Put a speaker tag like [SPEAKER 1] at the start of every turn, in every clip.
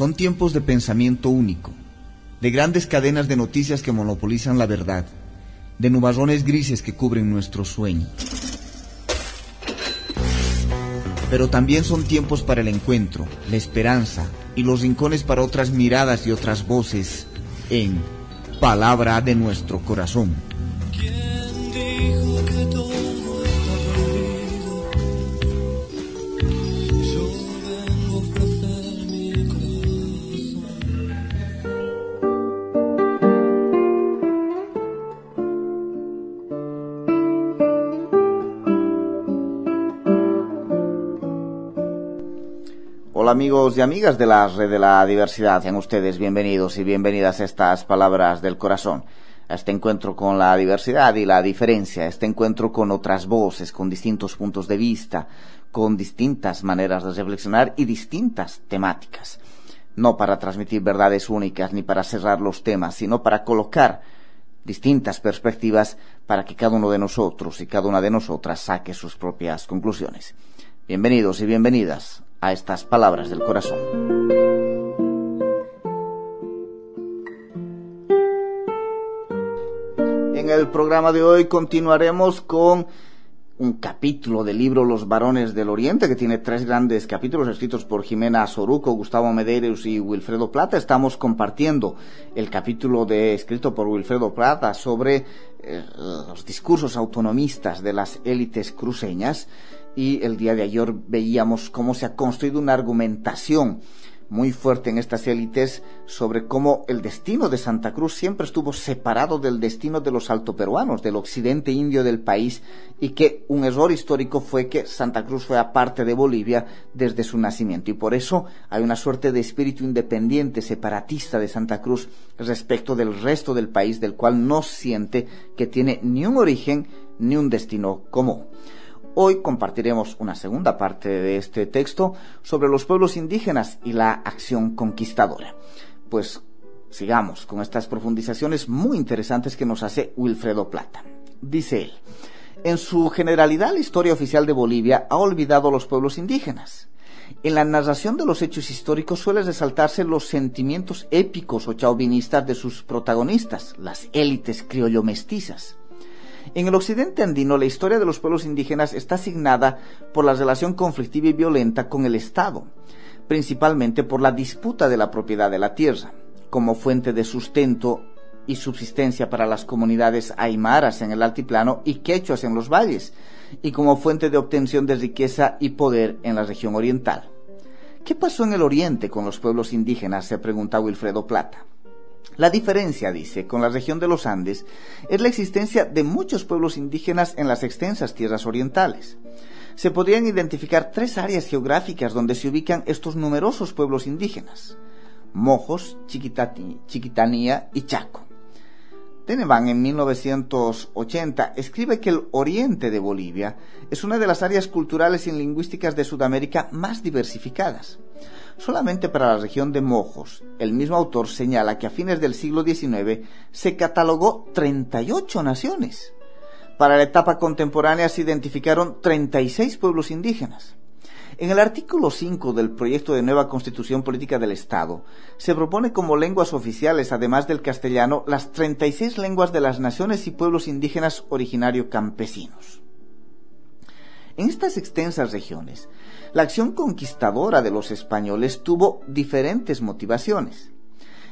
[SPEAKER 1] Son tiempos de pensamiento único, de grandes cadenas de noticias que monopolizan la verdad, de nubarrones grises que cubren nuestro sueño. Pero también son tiempos para el encuentro, la esperanza y los rincones para otras miradas y otras voces en Palabra de nuestro corazón.
[SPEAKER 2] Amigos y amigas de la red de la diversidad, sean ustedes bienvenidos y bienvenidas a estas palabras del corazón, a este encuentro con la diversidad y la diferencia, este encuentro con otras voces, con distintos puntos de vista, con distintas maneras de reflexionar y distintas temáticas. No para transmitir verdades únicas ni para cerrar los temas, sino para colocar distintas perspectivas para que cada uno de nosotros y cada una de nosotras saque sus propias conclusiones. Bienvenidos y bienvenidas a estas palabras del corazón. En el programa de hoy continuaremos con un capítulo del libro Los varones del Oriente, que tiene tres grandes capítulos escritos por Jimena Soruco, Gustavo Medeiros y Wilfredo Plata. Estamos compartiendo el capítulo de, escrito por Wilfredo Plata sobre eh, los discursos autonomistas de las élites cruceñas y el día de ayer veíamos cómo se ha construido una argumentación muy fuerte en estas élites sobre cómo el destino de Santa Cruz siempre estuvo separado del destino de los altoperuanos, del occidente indio del país, y que un error histórico fue que Santa Cruz fue parte de Bolivia desde su nacimiento. Y por eso hay una suerte de espíritu independiente, separatista de Santa Cruz respecto del resto del país, del cual no siente que tiene ni un origen ni un destino común. Hoy compartiremos una segunda parte de este texto sobre los pueblos indígenas y la acción conquistadora. Pues sigamos con estas profundizaciones muy interesantes que nos hace Wilfredo Plata. Dice él, en su generalidad la historia oficial de Bolivia ha olvidado a los pueblos indígenas. En la narración de los hechos históricos suele resaltarse los sentimientos épicos o chauvinistas de sus protagonistas, las élites criollo-mestizas. En el occidente andino, la historia de los pueblos indígenas está asignada por la relación conflictiva y violenta con el Estado, principalmente por la disputa de la propiedad de la tierra, como fuente de sustento y subsistencia para las comunidades aymaras en el altiplano y quechuas en los valles, y como fuente de obtención de riqueza y poder en la región oriental. ¿Qué pasó en el oriente con los pueblos indígenas? se pregunta Wilfredo Plata. La diferencia, dice, con la región de los Andes es la existencia de muchos pueblos indígenas en las extensas tierras orientales. Se podrían identificar tres áreas geográficas donde se ubican estos numerosos pueblos indígenas. Mojos, Chiquitanía y Chaco. Tenevan en 1980 escribe que el oriente de Bolivia es una de las áreas culturales y lingüísticas de Sudamérica más diversificadas. Solamente para la región de Mojos, el mismo autor señala que a fines del siglo XIX se catalogó 38 naciones. Para la etapa contemporánea se identificaron 36 pueblos indígenas. En el artículo 5 del proyecto de nueva Constitución Política del Estado, se propone como lenguas oficiales, además del castellano, las 36 lenguas de las naciones y pueblos indígenas originario campesinos. En estas extensas regiones, la acción conquistadora de los españoles tuvo diferentes motivaciones.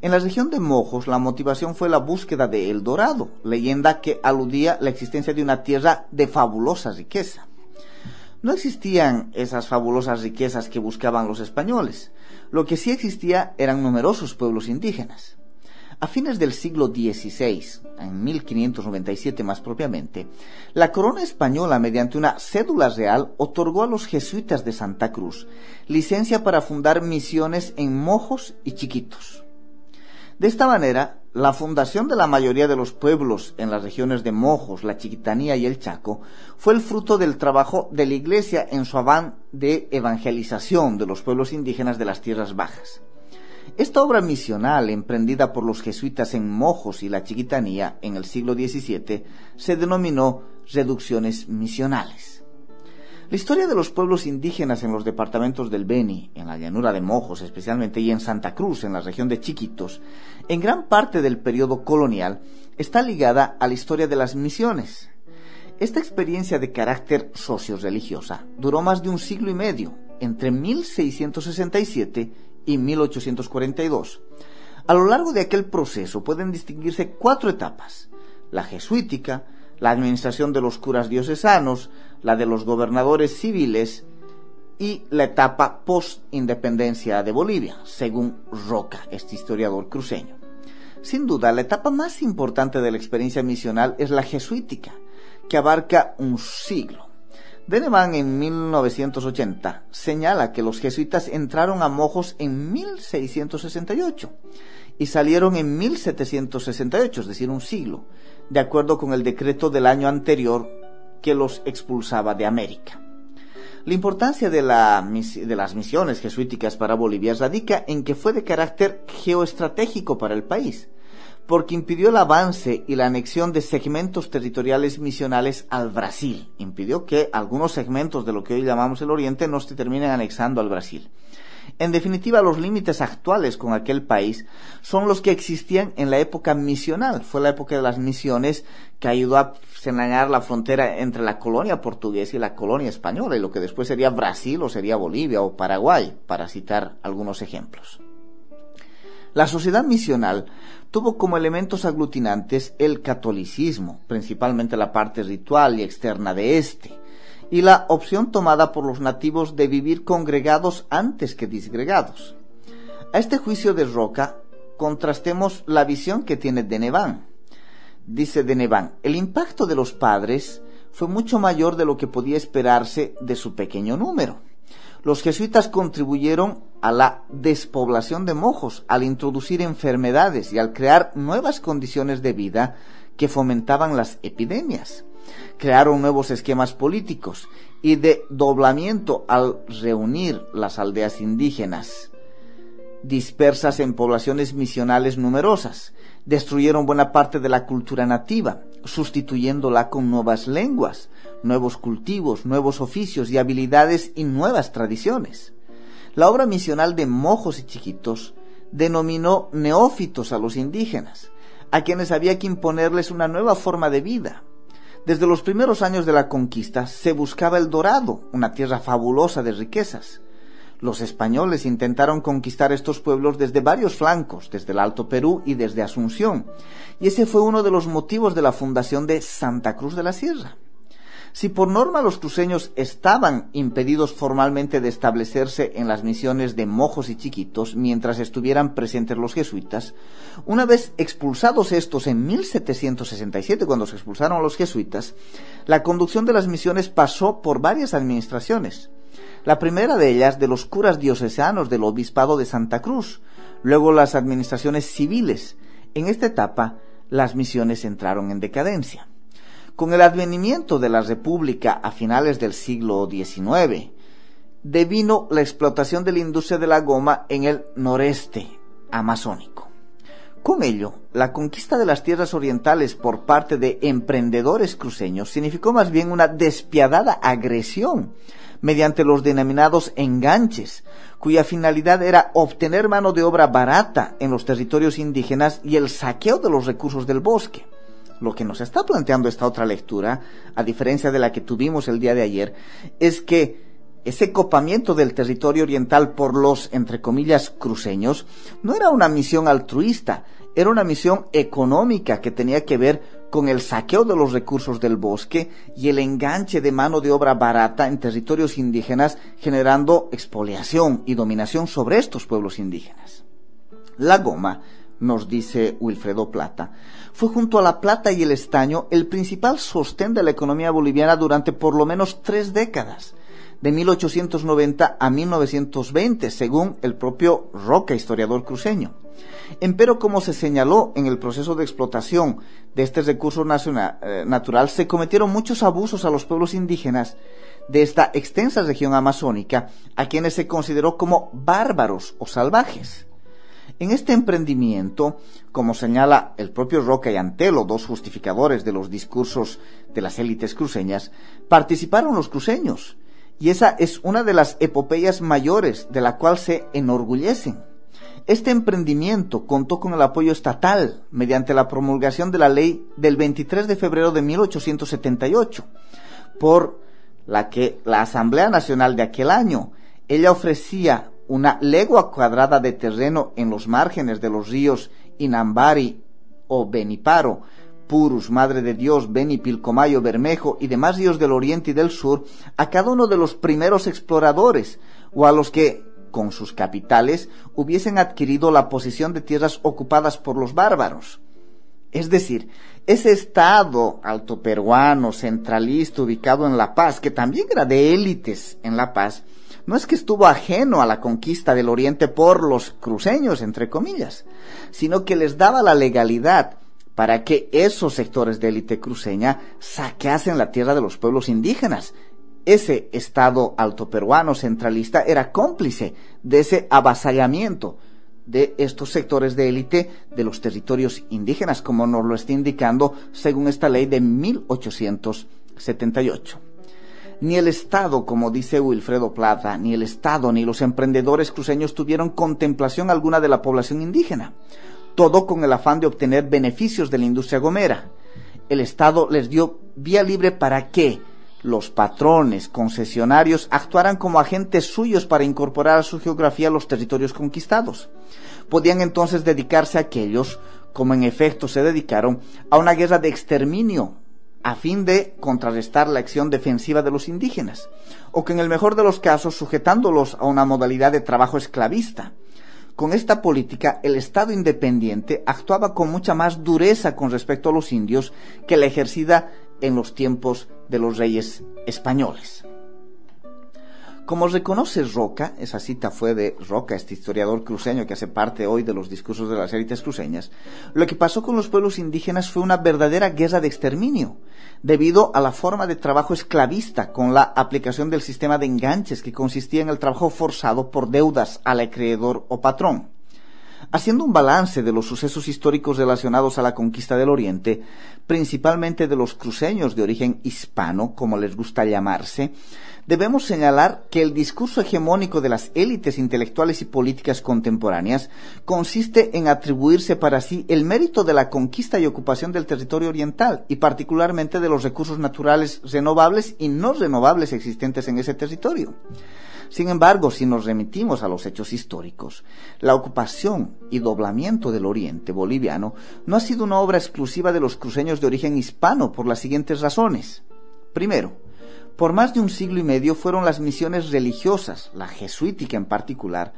[SPEAKER 2] En la región de Mojos, la motivación fue la búsqueda de El Dorado, leyenda que aludía la existencia de una tierra de fabulosa riqueza. No existían esas fabulosas riquezas que buscaban los españoles. Lo que sí existía eran numerosos pueblos indígenas. A fines del siglo XVI, en 1597 más propiamente, la corona española, mediante una cédula real, otorgó a los jesuitas de Santa Cruz licencia para fundar misiones en Mojos y Chiquitos. De esta manera, la fundación de la mayoría de los pueblos en las regiones de Mojos, la Chiquitanía y el Chaco fue el fruto del trabajo de la Iglesia en su afán de evangelización de los pueblos indígenas de las tierras bajas. Esta obra misional, emprendida por los jesuitas en Mojos y la Chiquitanía en el siglo XVII, se denominó reducciones misionales. La historia de los pueblos indígenas en los departamentos del Beni, en la llanura de Mojos especialmente y en Santa Cruz, en la región de Chiquitos, en gran parte del periodo colonial, está ligada a la historia de las misiones. Esta experiencia de carácter socio-religiosa duró más de un siglo y medio, entre 1667 y 1842. A lo largo de aquel proceso pueden distinguirse cuatro etapas. La jesuítica, la administración de los curas diocesanos, la de los gobernadores civiles y la etapa post-independencia de Bolivia, según Roca, este historiador cruceño. Sin duda, la etapa más importante de la experiencia misional es la jesuítica, que abarca un siglo. Denevan en 1980 señala que los jesuitas entraron a Mojos en 1668 y salieron en 1768, es decir, un siglo, de acuerdo con el decreto del año anterior que los expulsaba de América. La importancia de, de, las misiones jesuíticas para Bolivia radica en que fue de carácter geoestratégico para el país, porque impidió el avance y la anexión de segmentos territoriales misionales al Brasil, impidió que algunos segmentos de lo que hoy llamamos el Oriente no se terminen anexando al Brasil. En definitiva, los límites actuales con aquel país son los que existían en la época misional. Fue la época de las misiones que ayudó a señalar la frontera entre la colonia portuguesa y la colonia española, y lo que después sería Brasil o sería Bolivia o Paraguay, para citar algunos ejemplos. La sociedad misional tuvo como elementos aglutinantes el catolicismo, principalmente la parte ritual y externa de éste, y la opción tomada por los nativos de vivir congregados antes que disgregados. A este juicio de Roca contrastemos la visión que tiene Denevan. Dice Denevan, el impacto de los padres fue mucho mayor de lo que podía esperarse de su pequeño número. Los jesuitas contribuyeron a la despoblación de mojos al introducir enfermedades y al crear nuevas condiciones de vida que fomentaban las epidemias crearon nuevos esquemas políticos y de doblamiento al reunir las aldeas indígenas dispersas en poblaciones misionales numerosas. Destruyeron buena parte de la cultura nativa, sustituyéndola con nuevas lenguas, nuevos cultivos, nuevos oficios y habilidades y nuevas tradiciones. La obra misional de Mojos y Chiquitos denominó neófitos a los indígenas, a quienes había que imponerles una nueva forma de vida, desde los primeros años de la conquista se buscaba el Dorado, una tierra fabulosa de riquezas. Los españoles intentaron conquistar estos pueblos desde varios flancos, desde el Alto Perú y desde Asunción, y ese fue uno de los motivos de la fundación de Santa Cruz de la Sierra. Si por norma los cruceños estaban impedidos formalmente de establecerse en las misiones de mojos y chiquitos mientras estuvieran presentes los jesuitas, una vez expulsados estos en 1767, cuando se expulsaron los jesuitas, la conducción de las misiones pasó por varias administraciones. La primera de ellas de los curas diocesanos del obispado de Santa Cruz, luego las administraciones civiles. En esta etapa, las misiones entraron en decadencia. Con el advenimiento de la República a finales del siglo XIX, devino la explotación de la industria de la goma en el noreste amazónico. Con ello, la conquista de las tierras orientales por parte de emprendedores cruceños significó más bien una despiadada agresión mediante los denominados enganches, cuya finalidad era obtener mano de obra barata en los territorios indígenas y el saqueo de los recursos del bosque. Lo que nos está planteando esta otra lectura, a diferencia de la que tuvimos el día de ayer, es que ese copamiento del territorio oriental por los, entre comillas, cruceños, no era una misión altruista, era una misión económica que tenía que ver con el saqueo de los recursos del bosque y el enganche de mano de obra barata en territorios indígenas, generando expoliación y dominación sobre estos pueblos indígenas. La goma nos dice Wilfredo Plata, fue junto a la plata y el estaño el principal sostén de la economía boliviana durante por lo menos tres décadas, de 1890 a 1920, según el propio Roca, historiador cruceño. Empero, como se señaló en el proceso de explotación de este recurso eh, natural, se cometieron muchos abusos a los pueblos indígenas de esta extensa región amazónica, a quienes se consideró como bárbaros o salvajes. En este emprendimiento, como señala el propio Roca y Antelo, dos justificadores de los discursos de las élites cruceñas, participaron los cruceños, y esa es una de las epopeyas mayores de la cual se enorgullecen. Este emprendimiento contó con el apoyo estatal mediante la promulgación de la ley del 23 de febrero de 1878, por la que la Asamblea Nacional de aquel año, ella ofrecía una legua cuadrada de terreno en los márgenes de los ríos Inambari o Beniparo, Purus, Madre de Dios, Beni, Pilcomayo, Bermejo y demás ríos del oriente y del sur a cada uno de los primeros exploradores o a los que, con sus capitales, hubiesen adquirido la posición de tierras ocupadas por los bárbaros. Es decir, ese estado altoperuano, centralista, ubicado en La Paz, que también era de élites en La Paz, no es que estuvo ajeno a la conquista del Oriente por los cruceños, entre comillas, sino que les daba la legalidad para que esos sectores de élite cruceña saqueasen la tierra de los pueblos indígenas. Ese Estado altoperuano centralista era cómplice de ese avasallamiento de estos sectores de élite de los territorios indígenas, como nos lo está indicando según esta ley de 1878. Ni el Estado, como dice Wilfredo Plata, ni el Estado ni los emprendedores cruceños tuvieron contemplación alguna de la población indígena todo con el afán de obtener beneficios de la industria gomera. El Estado les dio vía libre para que los patrones concesionarios actuaran como agentes suyos para incorporar a su geografía los territorios conquistados. Podían entonces dedicarse a aquellos, como en efecto se dedicaron, a una guerra de exterminio a fin de contrarrestar la acción defensiva de los indígenas, o que en el mejor de los casos sujetándolos a una modalidad de trabajo esclavista, con esta política, el Estado independiente actuaba con mucha más dureza con respecto a los indios que la ejercida en los tiempos de los reyes españoles. Como reconoce Roca, esa cita fue de Roca, este historiador cruceño que hace parte hoy de los discursos de las élites cruceñas, lo que pasó con los pueblos indígenas fue una verdadera guerra de exterminio, debido a la forma de trabajo esclavista con la aplicación del sistema de enganches que consistía en el trabajo forzado por deudas al acreedor o patrón. Haciendo un balance de los sucesos históricos relacionados a la conquista del Oriente, principalmente de los cruceños de origen hispano, como les gusta llamarse, debemos señalar que el discurso hegemónico de las élites intelectuales y políticas contemporáneas consiste en atribuirse para sí el mérito de la conquista y ocupación del territorio oriental y particularmente de los recursos naturales renovables y no renovables existentes en ese territorio. Sin embargo, si nos remitimos a los hechos históricos, la ocupación y doblamiento del oriente boliviano no ha sido una obra exclusiva de los cruceños de origen hispano por las siguientes razones. Primero, por más de un siglo y medio fueron las misiones religiosas, la jesuítica en particular,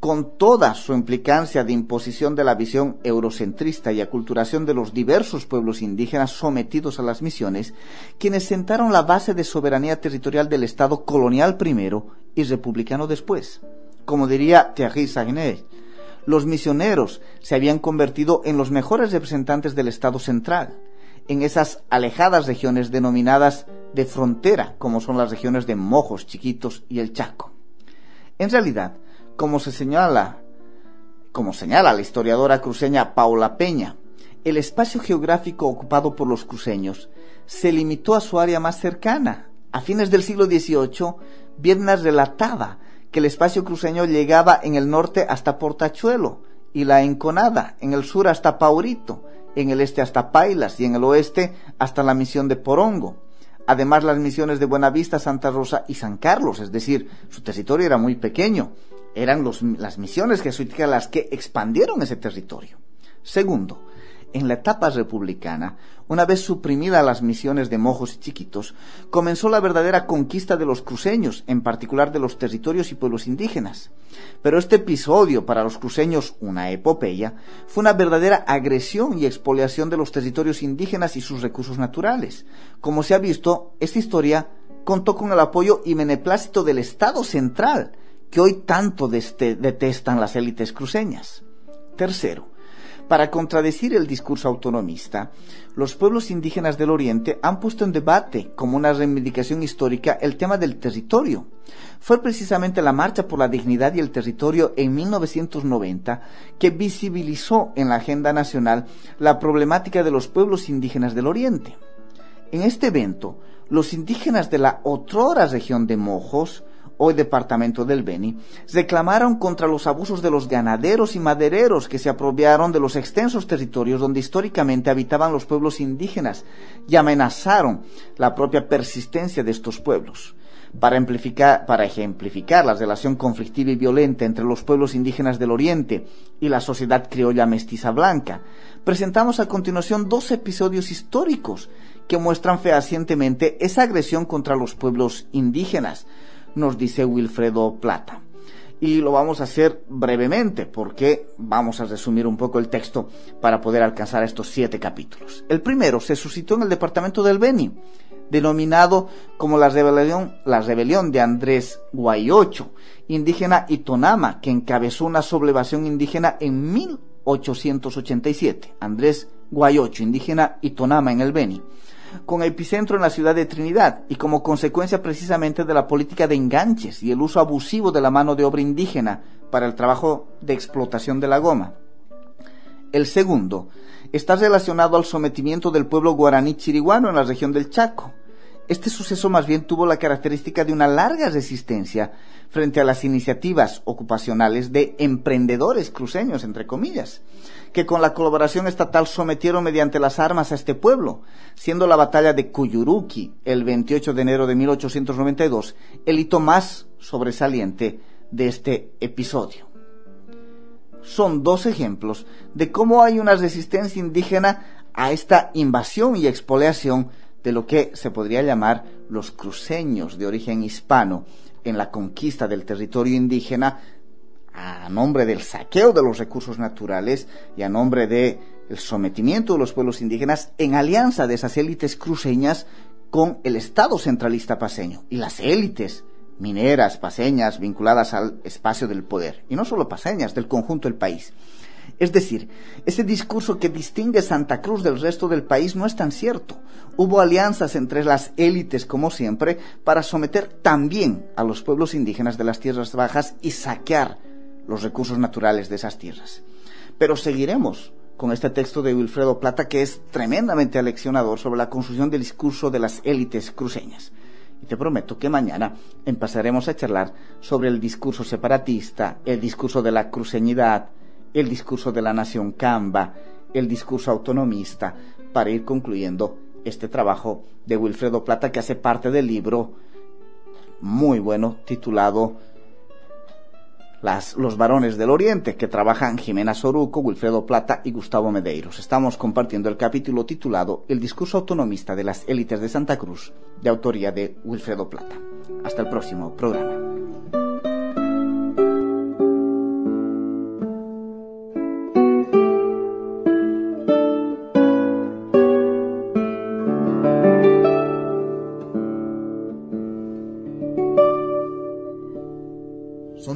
[SPEAKER 2] con toda su implicancia de imposición de la visión eurocentrista y aculturación de los diversos pueblos indígenas sometidos a las misiones, quienes sentaron la base de soberanía territorial del Estado colonial primero y republicano después. Como diría Thierry Sagnet, los misioneros se habían convertido en los mejores representantes del Estado central, en esas alejadas regiones denominadas de frontera, como son las regiones de Mojos, Chiquitos y el Chaco. En realidad, como se señala, como señala la historiadora cruceña Paula Peña, el espacio geográfico ocupado por los cruceños se limitó a su área más cercana. A fines del siglo XVIII, Viednas relataba que el espacio cruceño llegaba en el norte hasta Portachuelo y la Enconada, en el sur hasta Paurito, en el este hasta Pailas y en el oeste hasta la misión de Porongo. Además las misiones de Buenavista, Santa Rosa y San Carlos, es decir, su territorio era muy pequeño. Eran las misiones jesuíticas las que expandieron ese territorio. Segundo, en la etapa republicana, una vez suprimidas las misiones de mojos y chiquitos, comenzó la verdadera conquista de los cruceños, en particular de los territorios y pueblos indígenas. Pero este episodio, para los cruceños una epopeya, fue una verdadera agresión y expoliación de los territorios indígenas y sus recursos naturales. Como se ha visto, esta historia contó con el apoyo y beneplácito del Estado central, que hoy tanto detestan las élites cruceñas. Tercero, para contradecir el discurso autonomista, los pueblos indígenas del Oriente han puesto en debate como una reivindicación histórica el tema del territorio. Fue precisamente la Marcha por la Dignidad y el Territorio en 1990 que visibilizó en la agenda nacional la problemática de los pueblos indígenas del Oriente. En este evento, los indígenas de la otrora región de Mojos, hoy departamento del Beni, reclamaron contra los abusos de los ganaderos y madereros que se apropiaron de los extensos territorios donde históricamente habitaban los pueblos indígenas y amenazaron la propia persistencia de estos pueblos. Para, para ejemplificar la relación conflictiva y violenta entre los pueblos indígenas del Oriente y la sociedad criolla mestiza blanca, presentamos a continuación dos episodios históricos que muestran fehacientemente esa agresión contra los pueblos indígenas, nos dice Wilfredo Plata. Y lo vamos a hacer brevemente porque vamos a resumir un poco el texto para poder alcanzar estos siete capítulos. El primero se suscitó en el departamento del Beni, denominado como la rebelión, la rebelión de Andrés Guayocho, indígena Itonama, que encabezó una sublevación indígena en 1887. Andrés Guayocho, indígena Itonama en el Beni con epicentro en la ciudad de Trinidad y como consecuencia precisamente de la política de enganches y el uso abusivo de la mano de obra indígena para el trabajo de explotación de la goma. El segundo está relacionado al sometimiento del pueblo guaraní chiriguano en la región del Chaco. Este suceso más bien tuvo la característica de una larga resistencia frente a las iniciativas ocupacionales de emprendedores cruceños, entre comillas, que con la colaboración estatal sometieron mediante las armas a este pueblo, siendo la batalla de Cuyuruqui el 28 de enero de 1892 el hito más sobresaliente de este episodio. Son dos ejemplos de cómo hay una resistencia indígena a esta invasión y expoliación de lo que se podría llamar los cruceños de origen hispano en la conquista del territorio indígena a nombre del saqueo de los recursos naturales y a nombre del sometimiento de los pueblos indígenas en alianza de esas élites cruceñas con el Estado centralista paseño y las élites mineras paseñas vinculadas al espacio del poder, y no solo paseñas, del conjunto del país. Es decir, ese discurso que distingue Santa Cruz del resto del país no es tan cierto. Hubo alianzas entre las élites, como siempre, para someter también a los pueblos indígenas de las tierras bajas y saquear los recursos naturales de esas tierras. Pero seguiremos con este texto de Wilfredo Plata que es tremendamente aleccionador sobre la construcción del discurso de las élites cruceñas. Y te prometo que mañana empezaremos a charlar sobre el discurso separatista, el discurso de la cruceñidad, el discurso de la nación camba, el discurso autonomista, para ir concluyendo este trabajo de Wilfredo Plata que hace parte del libro muy bueno titulado los varones del Oriente, que trabajan Jimena Soruco, Wilfredo Plata y Gustavo Medeiros. Estamos compartiendo el capítulo titulado El discurso autonomista de las élites de Santa Cruz, de autoría de Wilfredo Plata. Hasta el próximo programa.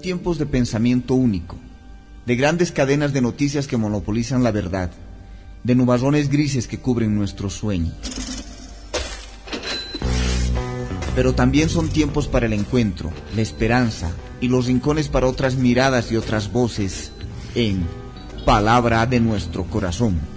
[SPEAKER 1] Tiempos de pensamiento único, de grandes cadenas de noticias que monopolizan la verdad, de nubarrones grises que cubren nuestro sueño. Pero también son tiempos para el encuentro, la esperanza y los rincones para otras miradas y otras voces en Palabra de nuestro corazón.